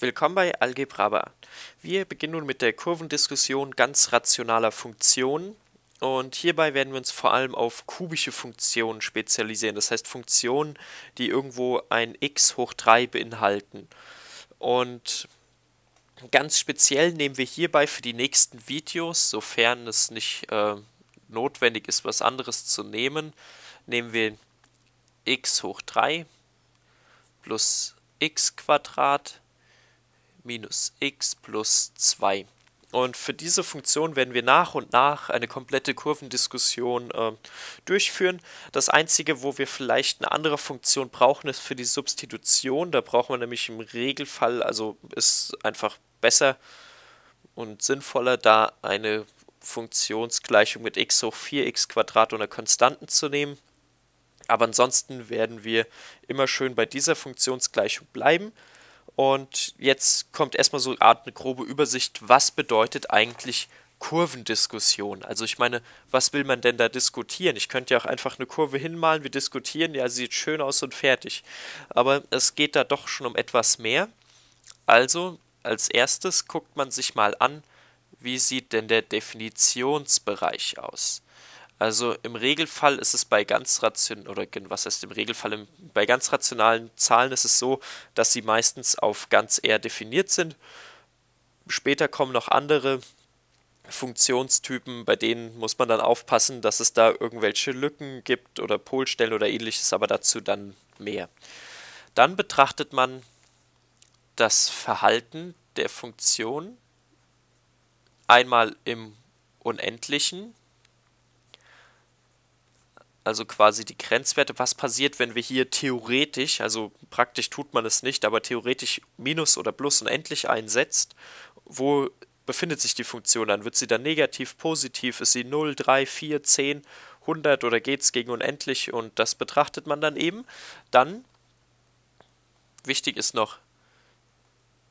Willkommen bei Algebraba. Wir beginnen nun mit der Kurvendiskussion ganz rationaler Funktionen und hierbei werden wir uns vor allem auf kubische Funktionen spezialisieren, das heißt Funktionen, die irgendwo ein x hoch 3 beinhalten. Und ganz speziell nehmen wir hierbei für die nächsten Videos, sofern es nicht äh, notwendig ist, was anderes zu nehmen, nehmen wir x hoch 3 plus x Quadrat minus x plus 2. Und für diese Funktion werden wir nach und nach eine komplette Kurvendiskussion äh, durchführen. Das Einzige, wo wir vielleicht eine andere Funktion brauchen, ist für die Substitution. Da braucht man nämlich im Regelfall, also ist einfach besser und sinnvoller, da eine Funktionsgleichung mit x hoch 4x Quadrat oder Konstanten zu nehmen. Aber ansonsten werden wir immer schön bei dieser Funktionsgleichung bleiben. Und jetzt kommt erstmal so eine Art eine grobe Übersicht, was bedeutet eigentlich Kurvendiskussion? Also ich meine, was will man denn da diskutieren? Ich könnte ja auch einfach eine Kurve hinmalen, wir diskutieren, ja, sieht schön aus und fertig. Aber es geht da doch schon um etwas mehr. Also, als erstes guckt man sich mal an, wie sieht denn der Definitionsbereich aus? Also im Regelfall ist es bei ganz rationalen, oder was heißt im Regelfall, im, bei ganz rationalen Zahlen ist es so, dass sie meistens auf ganz R definiert sind. Später kommen noch andere Funktionstypen, bei denen muss man dann aufpassen, dass es da irgendwelche Lücken gibt oder Polstellen oder ähnliches, aber dazu dann mehr. Dann betrachtet man das Verhalten der Funktion einmal im Unendlichen also quasi die Grenzwerte. Was passiert, wenn wir hier theoretisch, also praktisch tut man es nicht, aber theoretisch Minus oder Plus unendlich einsetzt? Wo befindet sich die Funktion dann? Wird sie dann negativ, positiv? Ist sie 0, 3, 4, 10, 100 oder geht es gegen unendlich? Und das betrachtet man dann eben. Dann, wichtig ist noch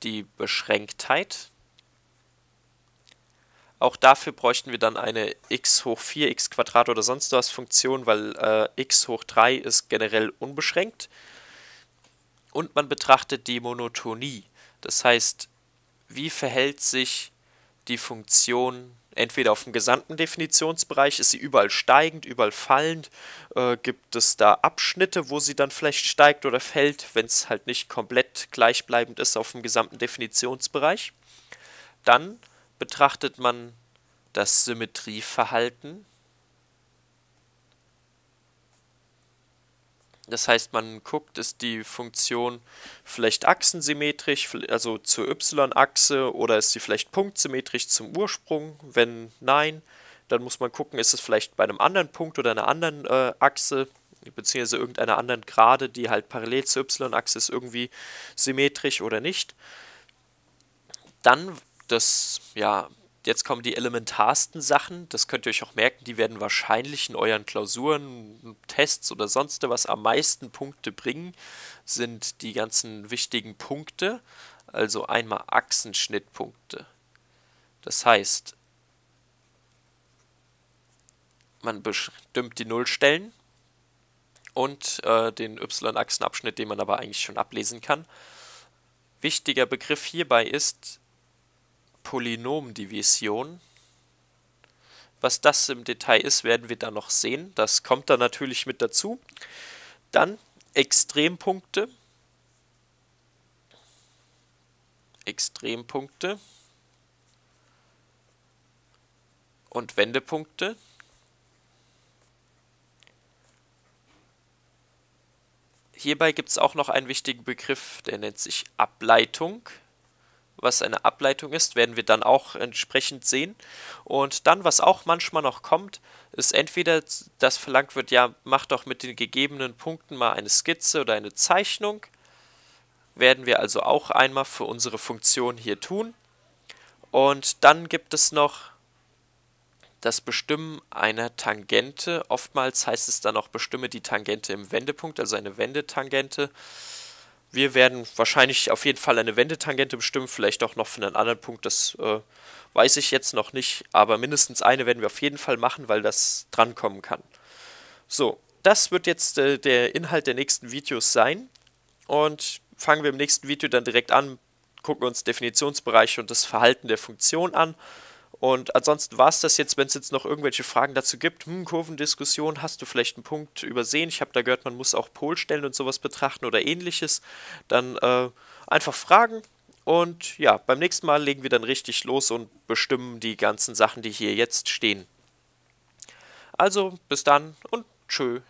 die Beschränktheit. Auch dafür bräuchten wir dann eine x hoch 4 x Quadrat oder sonst was Funktion, weil äh, x hoch 3 ist generell unbeschränkt. Und man betrachtet die Monotonie. Das heißt, wie verhält sich die Funktion entweder auf dem gesamten Definitionsbereich, ist sie überall steigend, überall fallend, äh, gibt es da Abschnitte, wo sie dann vielleicht steigt oder fällt, wenn es halt nicht komplett gleichbleibend ist auf dem gesamten Definitionsbereich. Dann betrachtet man das Symmetrieverhalten. Das heißt, man guckt, ist die Funktion vielleicht achsensymmetrisch, also zur y-Achse, oder ist sie vielleicht punktsymmetrisch zum Ursprung? Wenn nein, dann muss man gucken, ist es vielleicht bei einem anderen Punkt oder einer anderen äh, Achse, beziehungsweise irgendeiner anderen Gerade, die halt parallel zur y-Achse ist, irgendwie symmetrisch oder nicht. Dann das, ja, jetzt kommen die elementarsten Sachen. Das könnt ihr euch auch merken, die werden wahrscheinlich in euren Klausuren, Tests oder sonst was am meisten Punkte bringen, sind die ganzen wichtigen Punkte. Also einmal Achsenschnittpunkte. Das heißt, man bestimmt die Nullstellen und äh, den y-Achsenabschnitt, den man aber eigentlich schon ablesen kann. Wichtiger Begriff hierbei ist Polynomdivision. Was das im Detail ist, werden wir dann noch sehen. Das kommt dann natürlich mit dazu. Dann Extrempunkte. Extrempunkte. Und Wendepunkte. Hierbei gibt es auch noch einen wichtigen Begriff, der nennt sich Ableitung was eine Ableitung ist, werden wir dann auch entsprechend sehen. Und dann, was auch manchmal noch kommt, ist entweder, dass verlangt wird, ja, mach doch mit den gegebenen Punkten mal eine Skizze oder eine Zeichnung. Werden wir also auch einmal für unsere Funktion hier tun. Und dann gibt es noch das Bestimmen einer Tangente. Oftmals heißt es dann auch, bestimme die Tangente im Wendepunkt, also eine Wendetangente. Wir werden wahrscheinlich auf jeden Fall eine Wendetangente bestimmen, vielleicht auch noch für einen anderen Punkt, das äh, weiß ich jetzt noch nicht, aber mindestens eine werden wir auf jeden Fall machen, weil das drankommen kann. So, das wird jetzt äh, der Inhalt der nächsten Videos sein und fangen wir im nächsten Video dann direkt an, gucken uns Definitionsbereiche und das Verhalten der Funktion an. Und ansonsten war es das jetzt, wenn es jetzt noch irgendwelche Fragen dazu gibt. Hm, Kurvendiskussion, hast du vielleicht einen Punkt übersehen? Ich habe da gehört, man muss auch Polstellen und sowas betrachten oder ähnliches. Dann äh, einfach fragen. Und ja, beim nächsten Mal legen wir dann richtig los und bestimmen die ganzen Sachen, die hier jetzt stehen. Also, bis dann und tschö.